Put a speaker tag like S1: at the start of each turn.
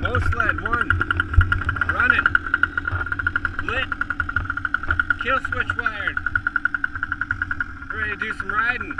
S1: Bow sled, one. Running. Lit. Kill switch wired. Ready to do some riding.